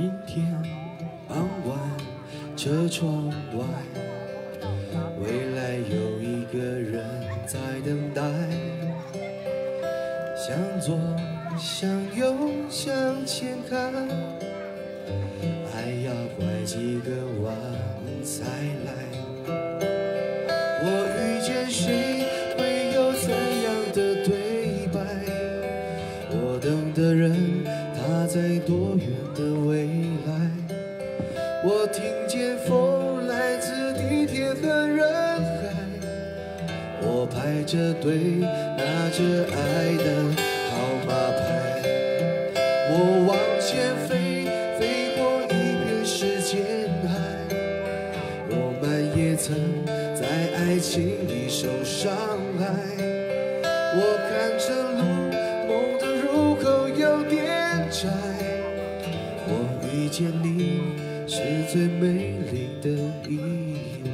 阴天傍晚，车窗外，未来有一个人在等待。向左，向右，向前看，爱要拐几个弯才来。着队拿着爱的号码牌，我往前飞，飞过一片时间海，我们也曾在爱情里受伤害。我看着路，梦的入口有点窄。我遇见你，是最美丽的意外。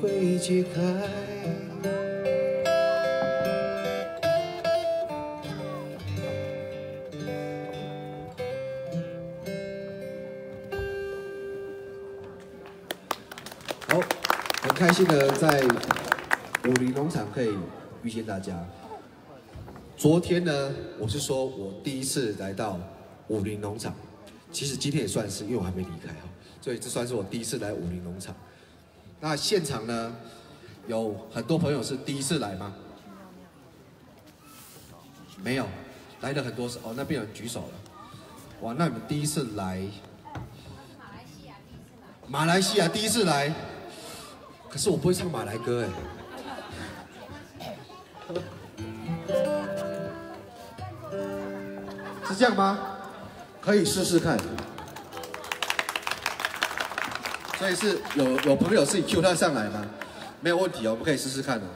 会解开。好，很开心的在武林农场可以遇见大家。昨天呢，我是说我第一次来到武林农场，其实今天也算是，因为我还没离开哈，所以这算是我第一次来武林农场。那现场呢，有很多朋友是第一次来吗？没有，来的很多哦，那边有人举手了。哇，那你们第一次来？马来西亚第一次来，可是我不会唱马来歌哎。是这样吗？可以试试看。所以是有有朋友自己 Q 他上来吗？没有问题哦，我们可以试试看哦。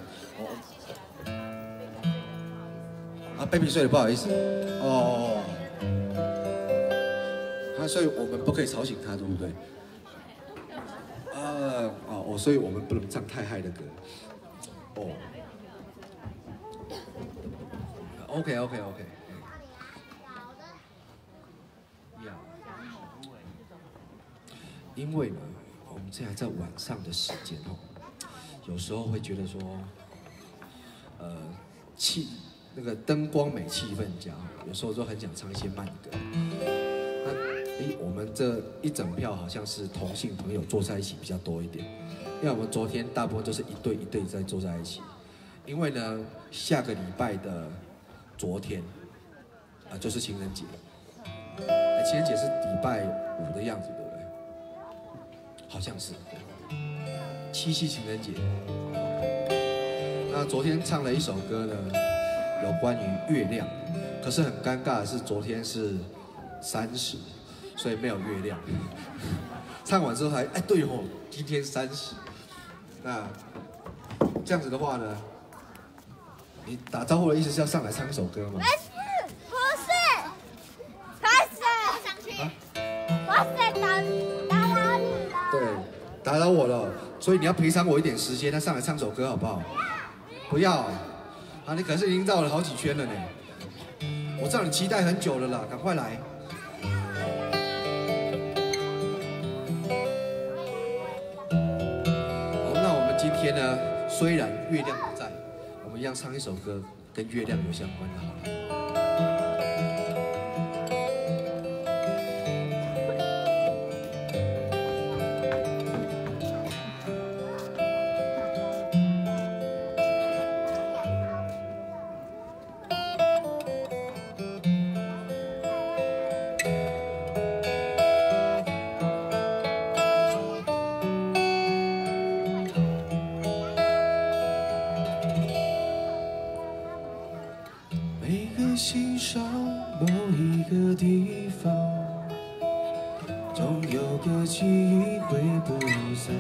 啊，baby 睡了，不好意思。哦。啊，所以我们不可以吵醒他，对不对？呃，哦，哦，所以我们不能唱太嗨的歌。哦。OK OK OK。因为呢，现在在晚上的时间哦，有时候会觉得说，呃，气那个灯光美，气氛佳，有时候就很想唱一些慢歌。那诶，我们这一整票好像是同性朋友坐在一起比较多一点，因为我们昨天大部分都是一对一对在坐在一起。因为呢，下个礼拜的昨天啊，就是情人节。情人节是礼拜五的样子，好像是。七夕情人节。那昨天唱了一首歌呢，有关于月亮，可是很尴尬的是，昨天是三十，所以没有月亮。唱完之后还哎对哦，今天三十。那这样子的话呢，你打招呼的意思是要上来唱一首歌吗？打扰我了，所以你要赔偿我一点时间，那上来唱首歌好不好？不要，啊，你可是已经绕了好几圈了呢。我知道你期待很久了啦，赶快来。好，那我们今天呢，虽然月亮不在，我们一样唱一首歌跟月亮有相关的，好了。欣赏某一个地方，总有个记忆挥不散。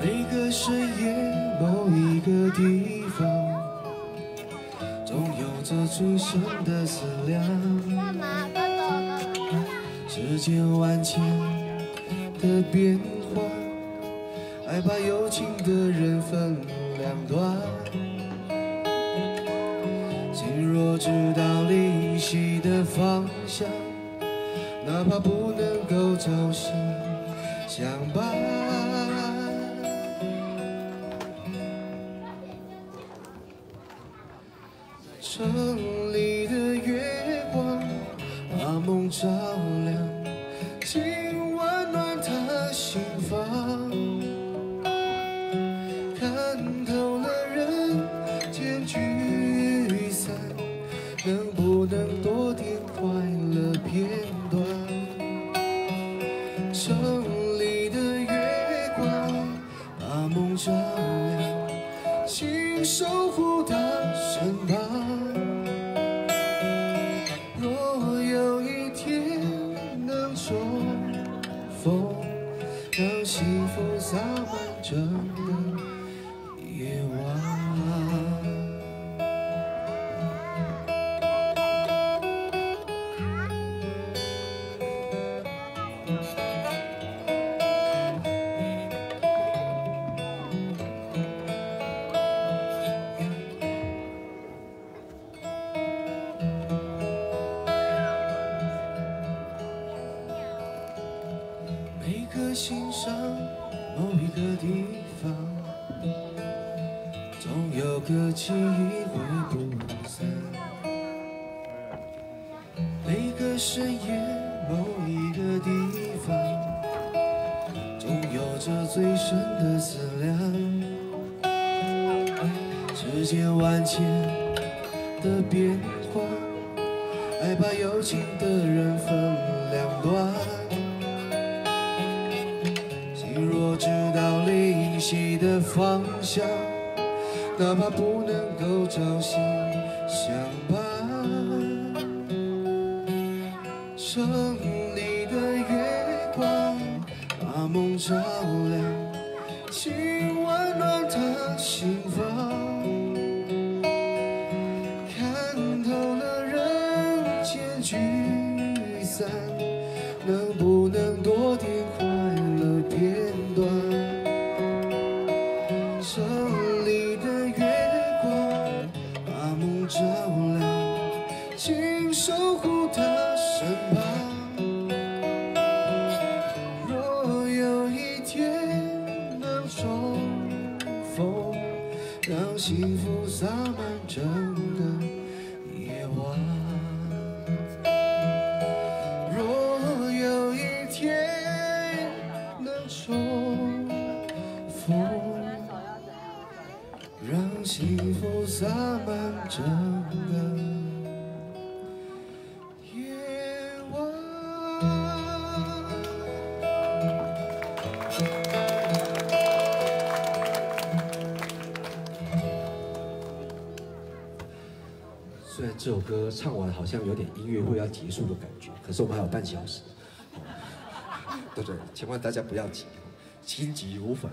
每个深夜某一个地方，总有着最深的思量。干嘛？快走了。世间万千的变化，爱把有情的世间万千的变化，爱把有情的人分两端。心若知道离析的方向，哪怕不能够朝夕相伴。幸福洒满整个夜晚。虽然这首歌唱完好像有点音乐会要结束的感觉，可是我们还有半小时，对不对？千万大家不要急，心急如焚，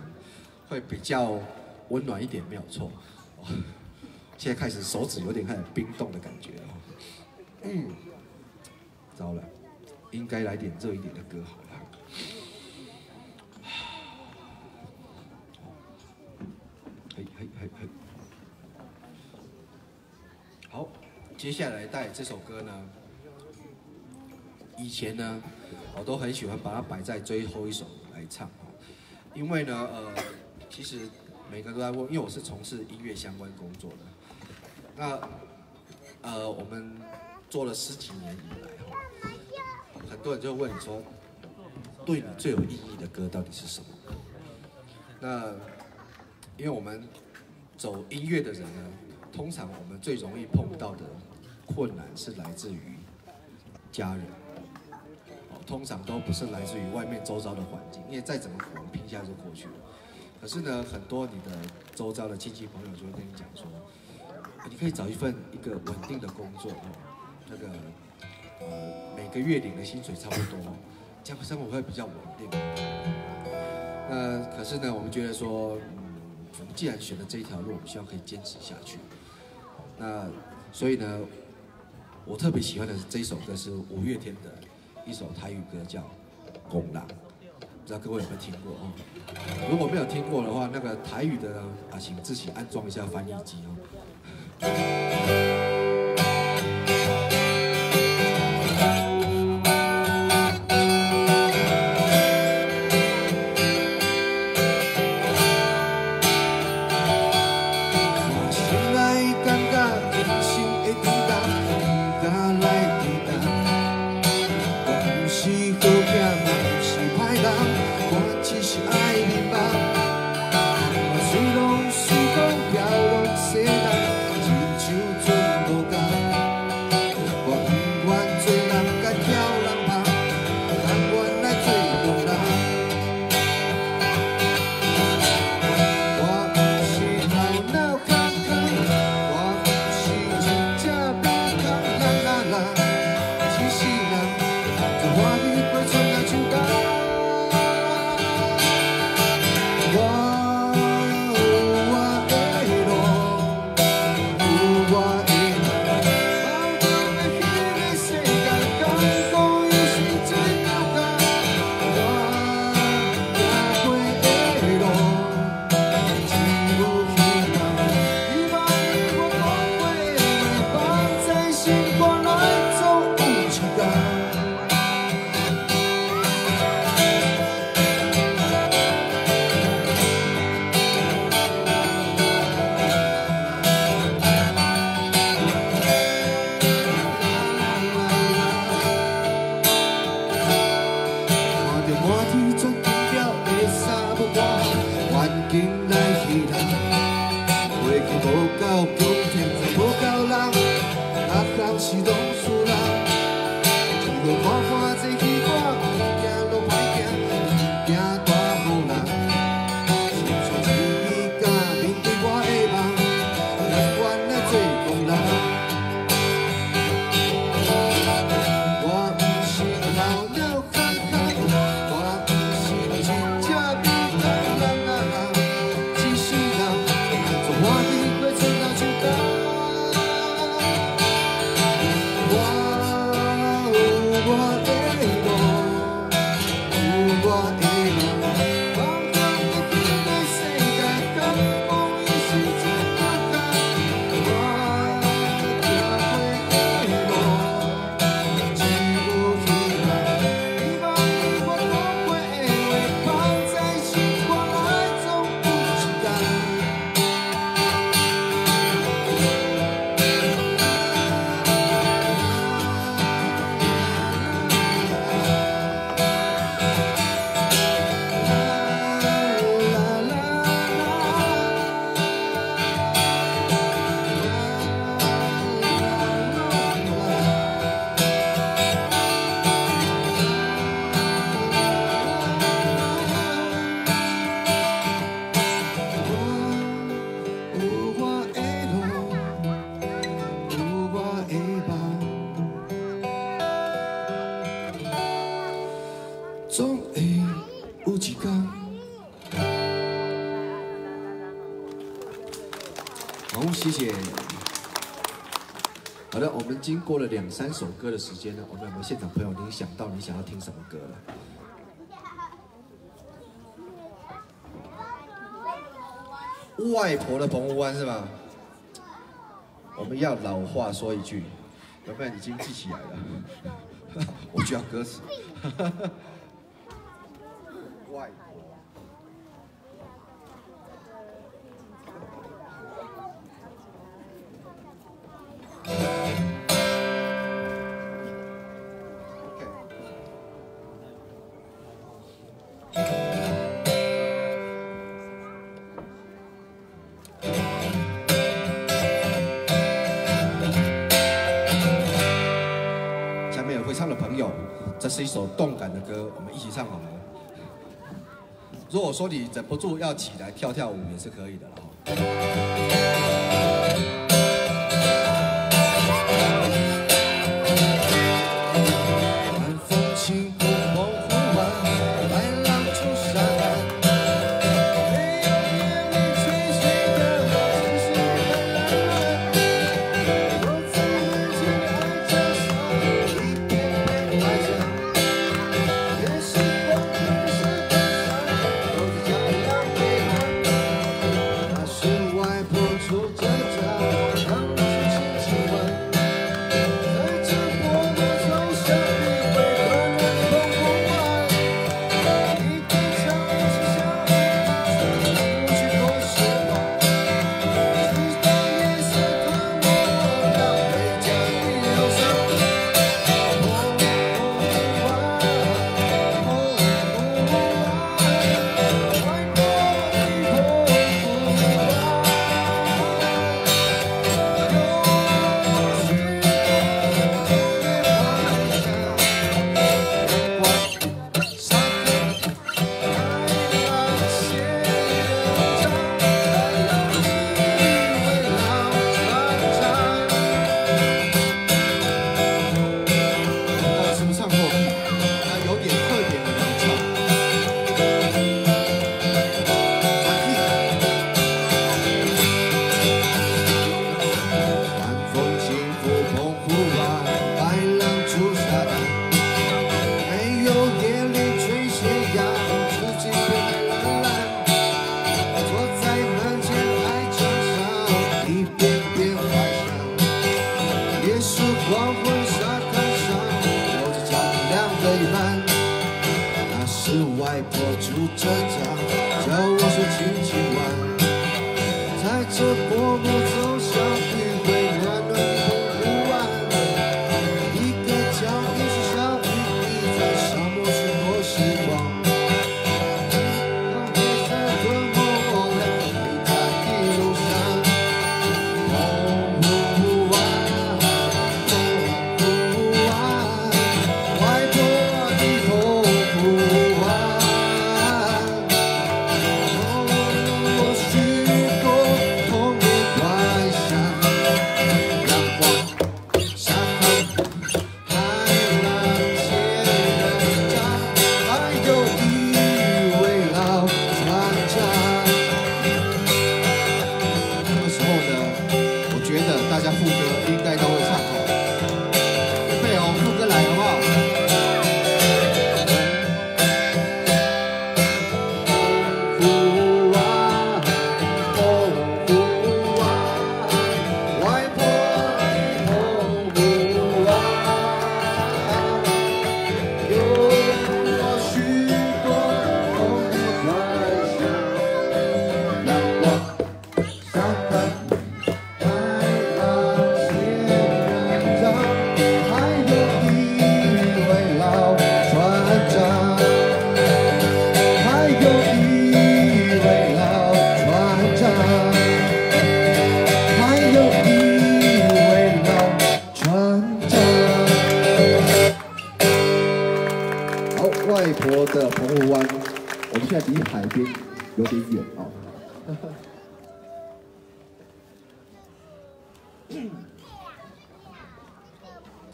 会比较温暖一点，没有错。现在开始手指有点开始冰冻的感觉了。嗯，糟了，应该来点热一点的歌好了。嘿嘿嘿嘿。好，接下来带这首歌呢，以前呢，我都很喜欢把它摆在最后一首来唱啊，因为呢，呃，其实每个都在问，因为我是从事音乐相关工作的，那呃，我们做了十几年以来哈，很多人就问你说，对你最有意义的歌到底是什么？那因为我们走音乐的人呢，通常我们最容易碰到的困难是来自于家人，哦，通常都不是来自于外面周遭的环境，因为再怎么苦，拼一下就过去了。可是呢，很多你的周遭的亲戚朋友就会跟你讲说，你可以找一份一个稳定的工作哦，那个呃每个月领的薪水差不多，这样生活会比较稳定。那可是呢，我们觉得说，嗯，我们既然选了这一条路，我们希望可以坚持下去。那所以呢，我特别喜欢的这一首歌是五月天的《一首台语歌叫《公狼》，不知道各位有没有听过啊？如果没有听过的话，那个台语的啊，请自己安装一下翻译机哦。经过了两三首歌的时间呢，我们有没有现场朋友？已经想到你想要听什么歌了？外婆的澎湖湾是吧？我们要老话说一句，有没有已经记起来了？我就要歌词。是一首动感的歌，我们一起唱好吗。如果说你忍不住要起来跳跳舞，也是可以的哈。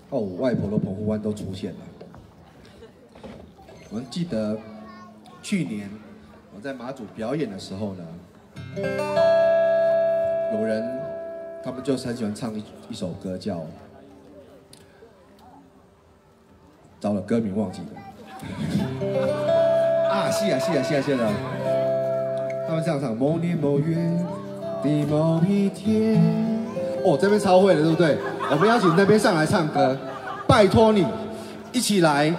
哦，外婆的澎湖湾都出现了。我们记得去年我在马祖表演的时候呢，有人他们就很喜欢唱一一首歌叫，糟了，歌名忘记了。啊，是啊，是啊，是啊，是啊。他们这样唱：某年某月的某一天。哦，这边超会的，对不对？我们邀请那边上来唱歌，拜托你一起来。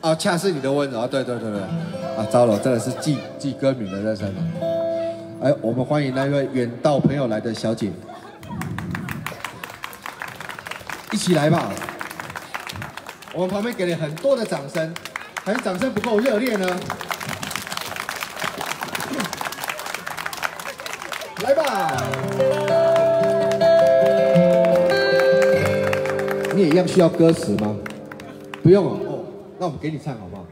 啊，恰是你的温柔，对对对对，啊，糟了，真的是记记歌名的在身上。哎，我们欢迎那位远道朋友来的小姐，一起来吧。我们旁边给了很多的掌声，还是掌声不够热烈呢？一样需要歌词吗？不用哦。哦，那我们给你唱好不好？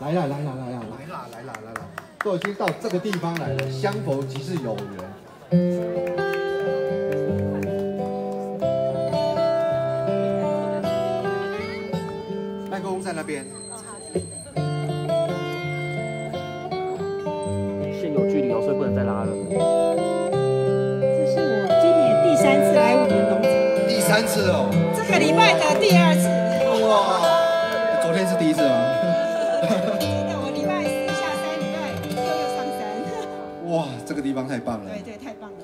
来啦来啦来啦来啦来啦来啦！都已经到这个地方来了，相逢即是有缘。麦克风在那边。线有距离哦，所以不能再拉了。次哦，这个礼拜的第二次。哇！昨天是第一次吗？真的，我礼拜四下山，礼拜六又上山。哇，这个地方太棒了。对对，太棒了。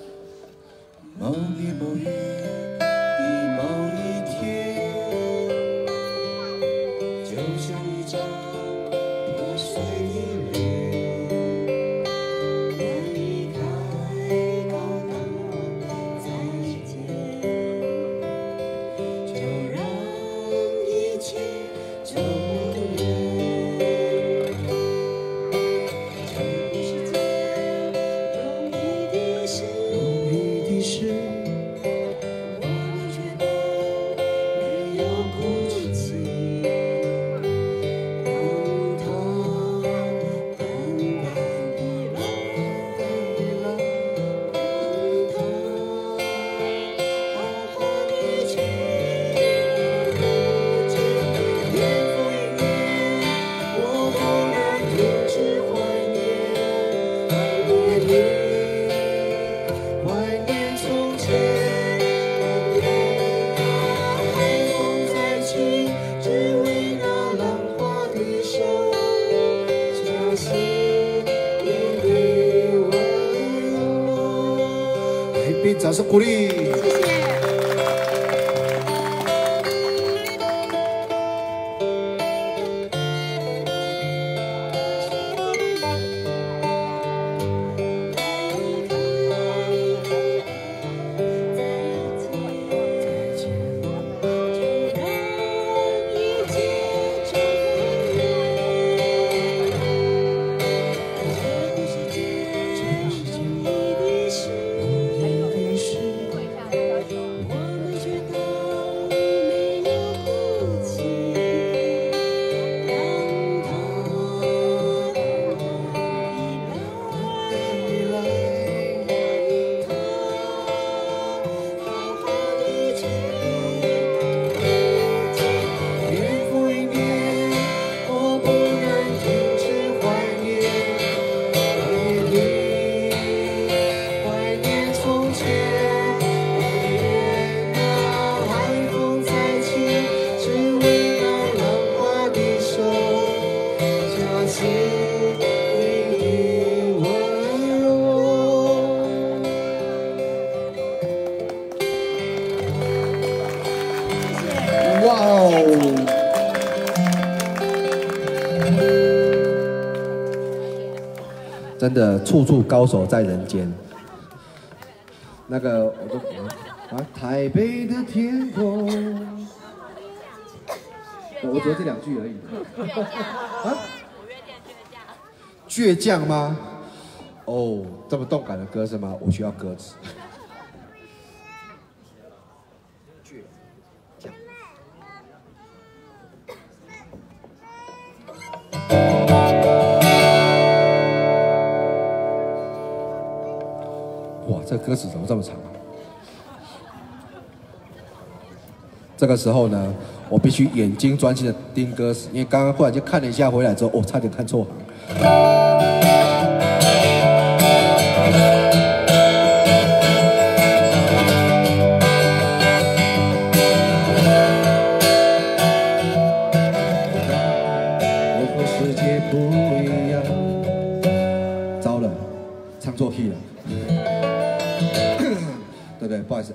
来宾真的处处高手在人间。那个我都啊，台北的天空，我只有这两句而已。啊？倔强吗？哦，这么动感的歌是吗？我需要歌词。歌词怎么这么长？这个时候呢，我必须眼睛专心的盯歌词，因为刚刚忽然间看了一下，回来之后，哦，差点看错行。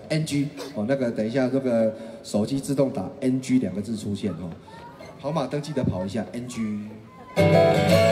，NG 哦，那个等一下，这个手机自动打 NG 两个字出现哦。跑马灯记得跑一下 NG。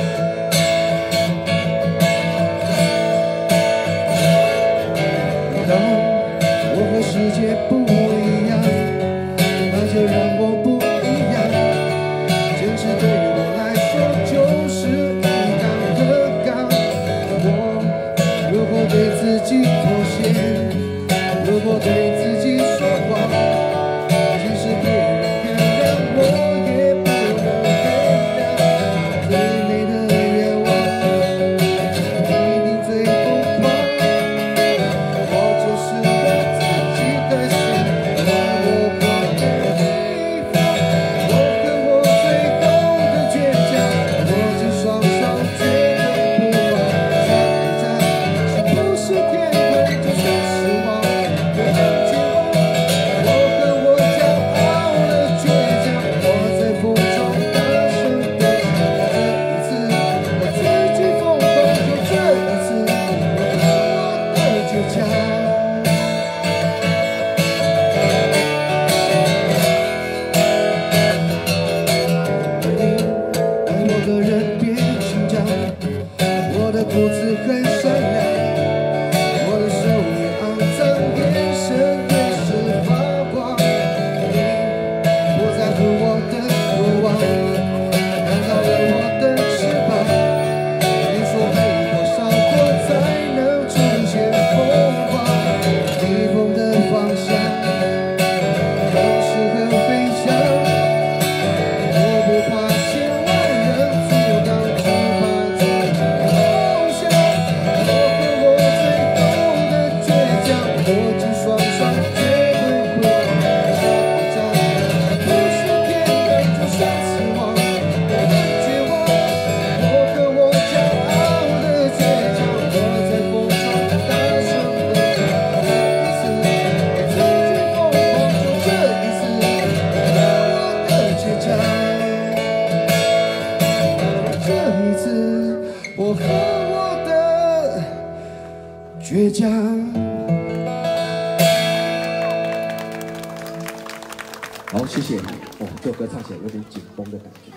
好，谢谢。哦，这首歌唱起来有点紧绷的感觉。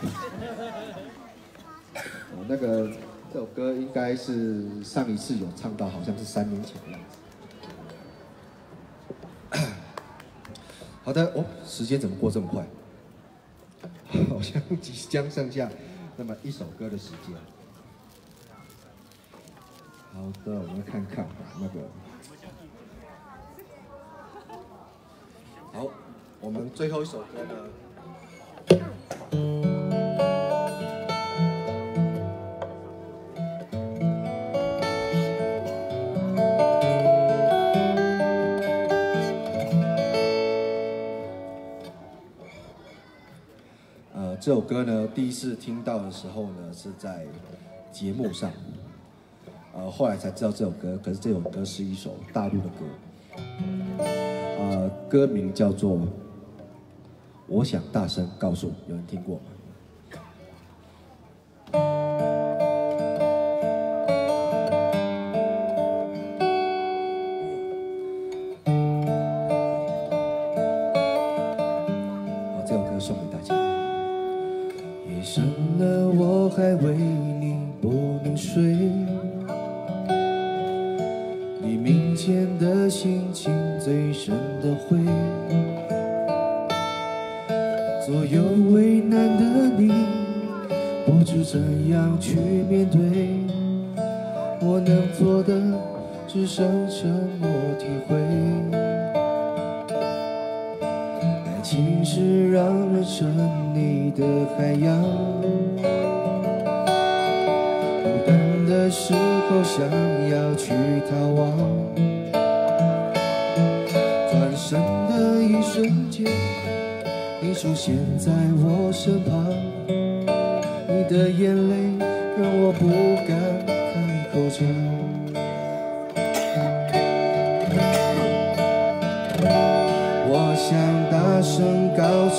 哦，那个这首歌应该是上一次有唱到，好像是三年前的样子。好的，哦，时间怎么过这么快？好像即将剩下那么一首歌的时间。好的，我们看看那个。好，我们最后一首歌呢？呃，这首歌呢，第一次听到的时候呢，是在节目上，呃，后来才知道这首歌，可是这首歌是一首大陆的歌，呃，歌名叫做《我想大声告诉》，有人听过吗？好，这首歌送给大家。夜深了，我还为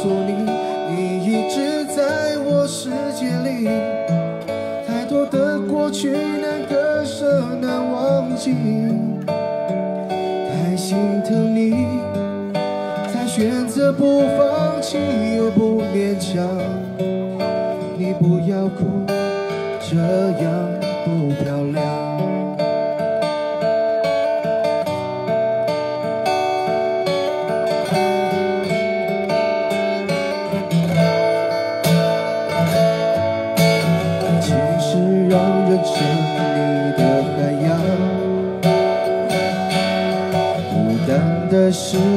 诉你，你一直在我世界里。太多的过去难割舍，难忘记。太心疼你，才选择不放弃，又不勉强。你不要哭，这样不漂。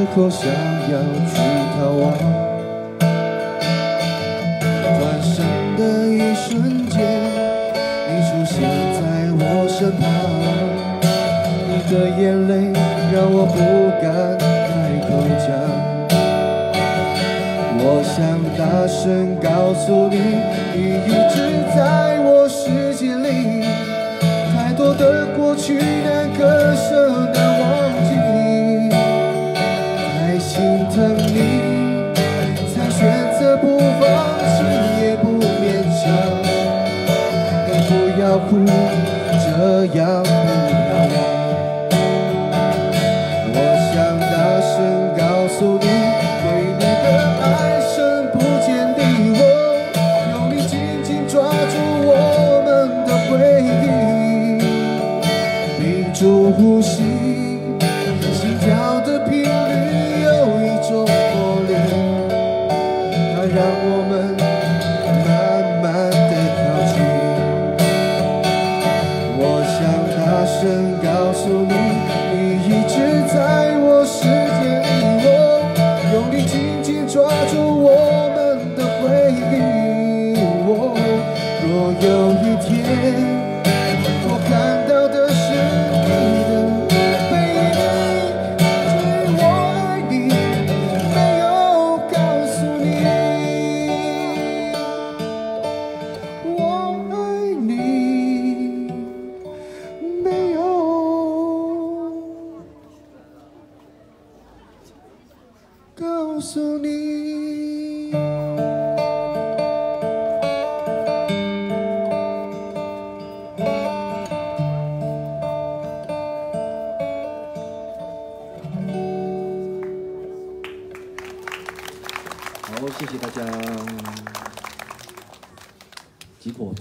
的时候想要去逃亡，转身的一瞬间，你出现在我身旁，你的眼泪让我不敢开口讲。我想大声告诉你，你一直在我世界里。太多的过去难割舍，这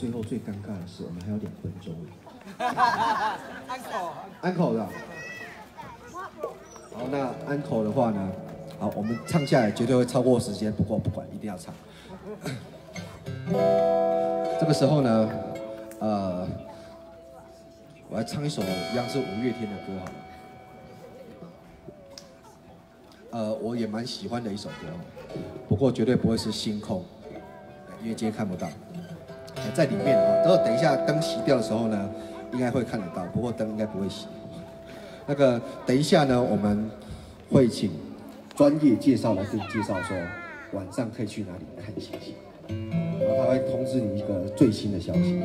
最后最尴尬的是，我们还有两分钟。安口，安口的。好，那安口的话呢？好，我们唱下来绝对会超过时间，不过不管，一定要唱。这个时候呢，呃，我来唱一首一样是五月天的歌好了。呃，我也蛮喜欢的一首歌哦，不过绝对不会是星空，因为今天看不到。在里面啊，然后等一下灯熄掉的时候呢，应该会看得到，不过灯应该不会熄。那个等一下呢，我们会请专业介绍来给你介绍说晚上可以去哪里看星星，然后他会通知你一个最新的消息。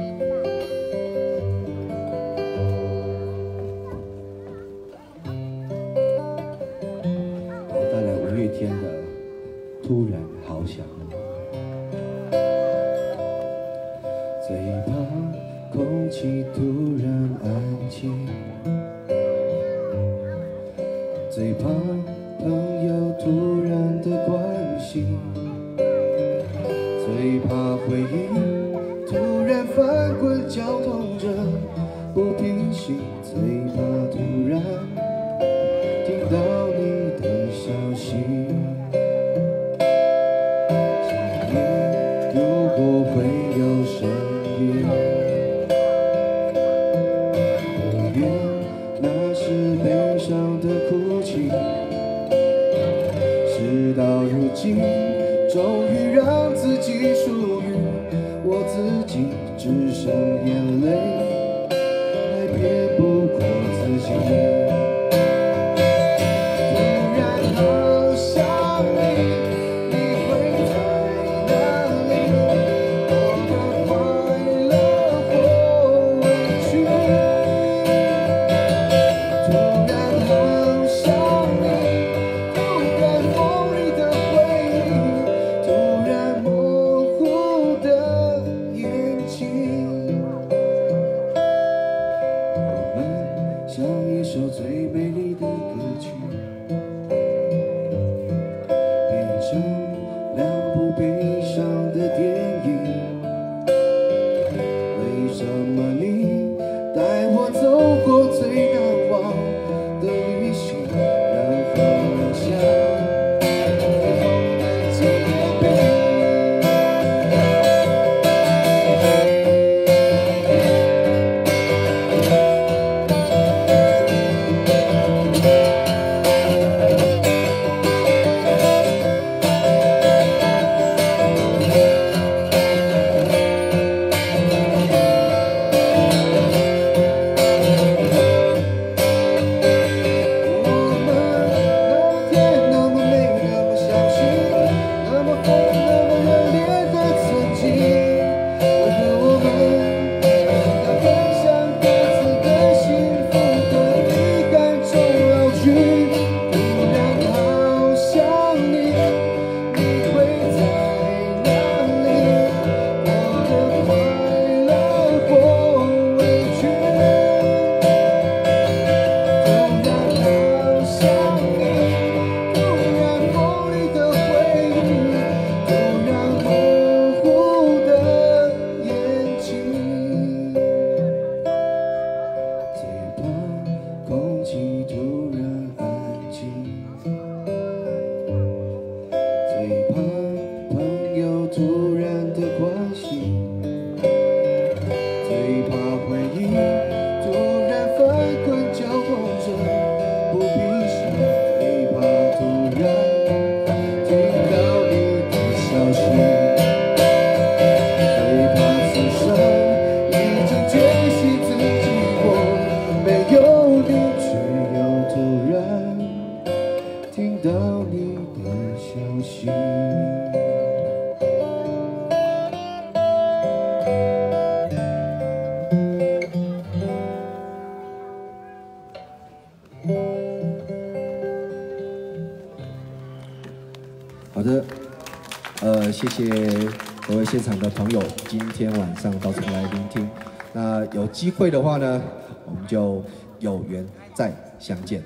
机会的话呢我们就有缘再相见。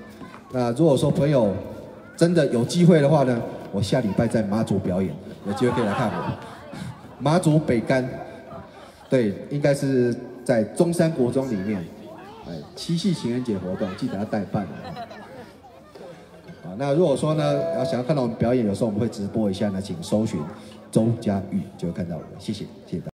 那如果说朋友真的有机会的话呢我下礼拜在马祖表演有机会可以来看我。马祖北干对应该是在中山国中里面哎七夕情人节活动记得要带饭啊。那如果说呢要想要看到我们表演有时候我们会直播一下呢请搜寻周家玉就会看到我们。谢谢谢谢大家。